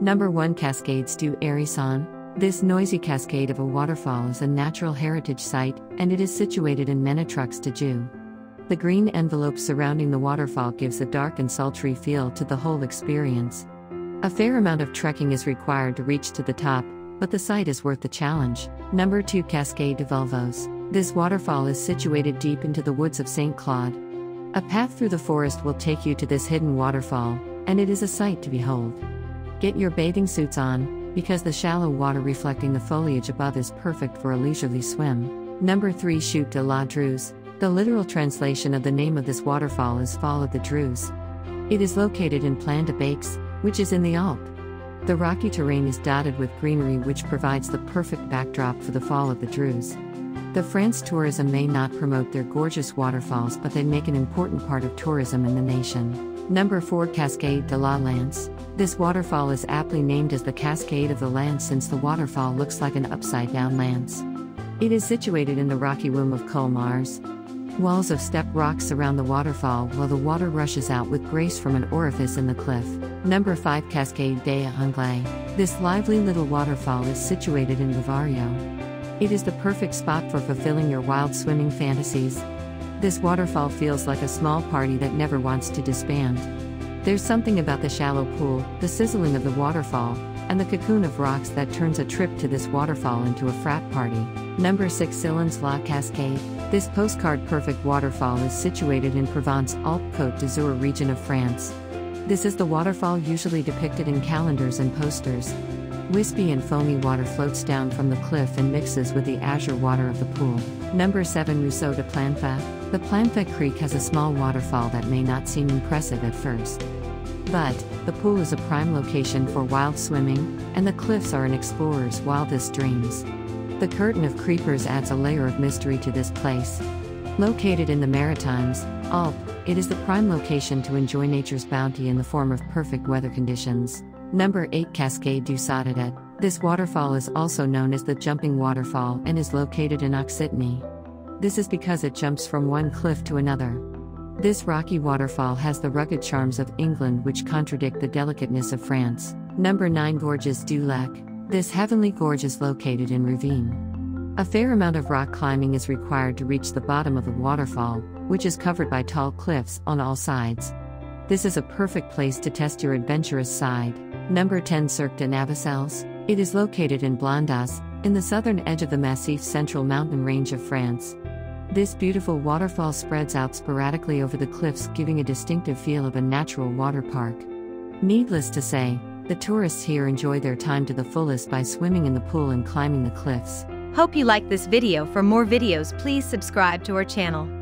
Number 1 Cascades du Hérisson. This noisy cascade of a waterfall is a natural heritage site, and it is situated in Ménétreux de Joux. The green envelope surrounding the waterfall gives a dark and sultry feel to the whole experience. A fair amount of trekking is required to reach to the top, but the site is worth the challenge. Number 2 Cascade de Vulvos. This waterfall is situated deep into the woods of St. Claude. A path through the forest will take you to this hidden waterfall, and it is a sight to behold. Get your bathing suits on, because the shallow water reflecting the foliage above is perfect for a leisurely swim. Number 3 Chute de la Druze. The literal translation of the name of this waterfall is Fall of the Druze. It is located in Plan de Baix, which is in the Alps. The rocky terrain is dotted with greenery, which provides the perfect backdrop for the Fall of the Druze. The France tourism may not promote their gorgeous waterfalls, but they make an important part of tourism in the nation. Number 4 Cascade de la Lance. This waterfall is aptly named as the Cascade of the Lance since the waterfall looks like an upside down lance. It is situated in the rocky womb of Colmars. Walls of step rocks surround the waterfall while the water rushes out with grace from an orifice in the cliff. Number 5 Cascade des Anglais. This lively little waterfall is situated in Bavaria. It is the perfect spot for fulfilling your wild swimming fantasies. This waterfall feels like a small party that never wants to disband. There's something about the shallow pool, the sizzling of the waterfall, and the cocoon of rocks that turns a trip to this waterfall into a frat party. Number 6 Sillans La Cascade. This postcard perfect waterfall is situated in Provence Alpes Côte d'Azur region of France. This is the waterfall usually depicted in calendars and posters. Wispy and foamy water floats down from the cliff and mixes with the azure water of the pool. Number 7 Ruisseau de Planfa. The Planfa Creek has a small waterfall that may not seem impressive at first. But, the pool is a prime location for wild swimming, and the cliffs are an explorer's wildest dreams. The curtain of creepers adds a layer of mystery to this place. Located in the Maritimes, Alp, it is the prime location to enjoy nature's bounty in the form of perfect weather conditions. Number 8 Cascade du Sautadet. This waterfall is also known as the Jumping Waterfall and is located in Occitanie. This is because it jumps from one cliff to another. This rocky waterfall has the rugged charms of England which contradict the delicateness of France. Number 9 Gorges du Lac. This heavenly gorge is located in Ravine. A fair amount of rock climbing is required to reach the bottom of the waterfall, which is covered by tall cliffs on all sides. This is a perfect place to test your adventurous side. Number 10 Cirque de Navacelles. It is located in Blandas, in the southern edge of the Massif Central mountain range of France. This beautiful waterfall spreads out sporadically over the cliffs, giving a distinctive feel of a natural water park. Needless to say, the tourists here enjoy their time to the fullest by swimming in the pool and climbing the cliffs. Hope you like this video. For more videos, please subscribe to our channel.